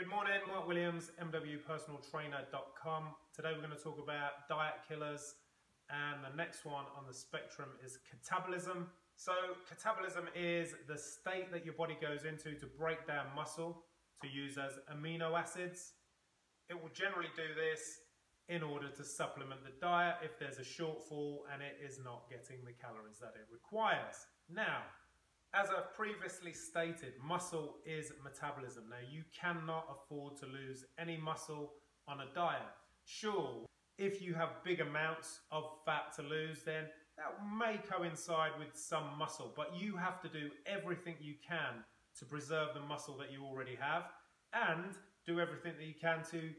Good morning, Mark Williams, MWPersonalTrainer.com. Today we're going to talk about diet killers, and the next one on the spectrum is catabolism. So, catabolism is the state that your body goes into to break down muscle to use as amino acids. It will generally do this in order to supplement the diet if there's a shortfall and it is not getting the calories that it requires. Now, as I've previously stated, muscle is metabolism. Now, you cannot afford to lose any muscle on a diet. Sure, if you have big amounts of fat to lose, then that may coincide with some muscle, but you have to do everything you can to preserve the muscle that you already have and do everything that you can to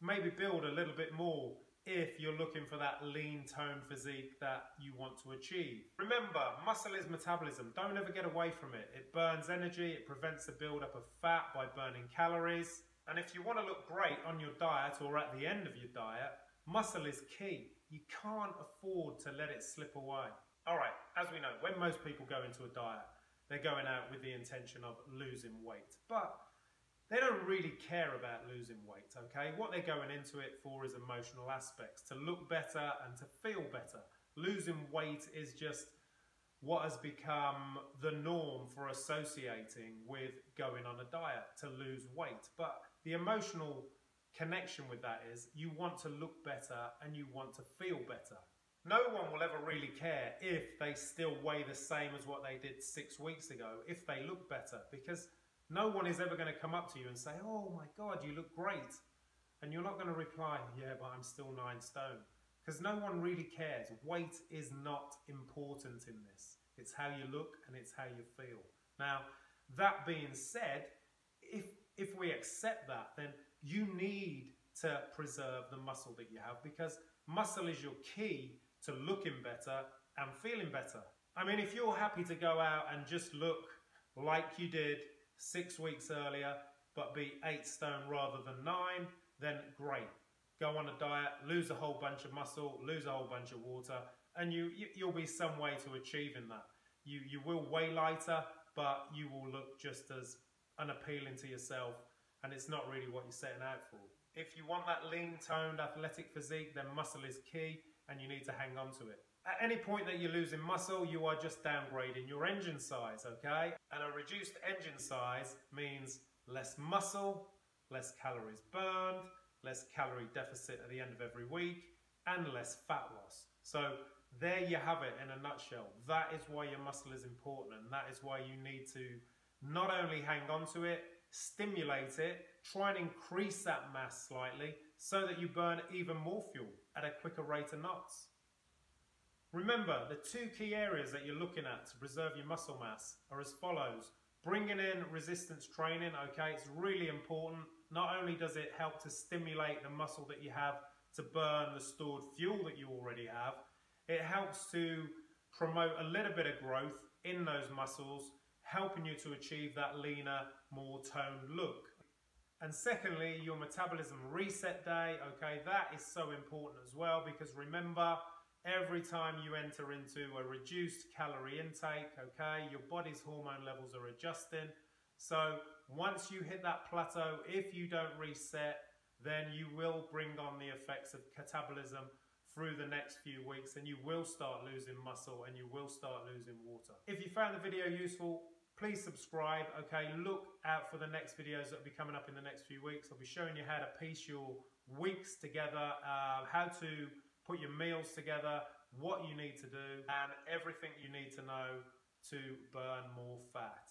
maybe build a little bit more if you're looking for that lean toned physique that you want to achieve. Remember, muscle is metabolism. Don't ever get away from it. It burns energy, it prevents the buildup of fat by burning calories. And if you want to look great on your diet or at the end of your diet, muscle is key. You can't afford to let it slip away. All right, as we know, when most people go into a diet, they're going out with the intention of losing weight. But they don't really care about losing weight, okay? What they're going into it for is emotional aspects, to look better and to feel better. Losing weight is just what has become the norm for associating with going on a diet to lose weight. But the emotional connection with that is you want to look better and you want to feel better. No one will ever really care if they still weigh the same as what they did six weeks ago, if they look better, because no one is ever going to come up to you and say, Oh my God, you look great. And you're not going to reply, Yeah, but I'm still nine stone. Because no one really cares. Weight is not important in this. It's how you look and it's how you feel. Now, that being said, if, if we accept that, then you need to preserve the muscle that you have because muscle is your key to looking better and feeling better. I mean, if you're happy to go out and just look like you did six weeks earlier, but be eight stone rather than nine, then great. Go on a diet, lose a whole bunch of muscle, lose a whole bunch of water, and you, you will be some way to achieving that. You you will weigh lighter, but you will look just as unappealing to yourself, and it's not really what you're setting out for. If you want that lean toned athletic physique, then muscle is key, and you need to hang on to it. At any point that you're losing muscle, you are just downgrading your engine size, okay? And a reduced engine size means less muscle, less calories burned, less calorie deficit at the end of every week, and less fat loss. So there you have it in a nutshell. That is why your muscle is important, and that is why you need to not only hang on to it, stimulate it, try and increase that mass slightly so that you burn even more fuel at a quicker rate of knots. Remember, the two key areas that you're looking at to preserve your muscle mass are as follows. Bringing in resistance training, okay, it's really important. Not only does it help to stimulate the muscle that you have to burn the stored fuel that you already have, it helps to promote a little bit of growth in those muscles, helping you to achieve that leaner, more toned look. And secondly, your metabolism reset day, okay, that is so important as well because remember, every time you enter into a reduced calorie intake, okay, your body's hormone levels are adjusting. So once you hit that plateau, if you don't reset, then you will bring on the effects of catabolism through the next few weeks and you will start losing muscle and you will start losing water. If you found the video useful, please subscribe, okay? Look out for the next videos that will be coming up in the next few weeks. I'll be showing you how to piece your weeks together, uh, how to put your meals together, what you need to do, and everything you need to know to burn more fat.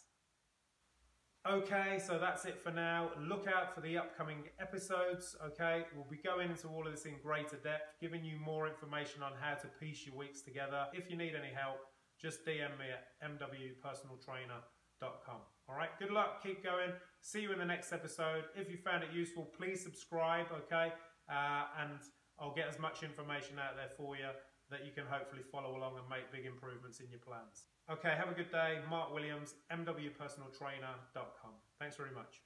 Okay, so that's it for now. Look out for the upcoming episodes, okay? We'll be going into all of this in greater depth, giving you more information on how to piece your weeks together. If you need any help, just DM me at mwpersonaltrainer.com. All right, good luck, keep going. See you in the next episode. If you found it useful, please subscribe, okay? Uh, and I'll get as much information out there for you that you can hopefully follow along and make big improvements in your plans. Okay, have a good day. Mark Williams, mwpersonaltrainer.com. Thanks very much.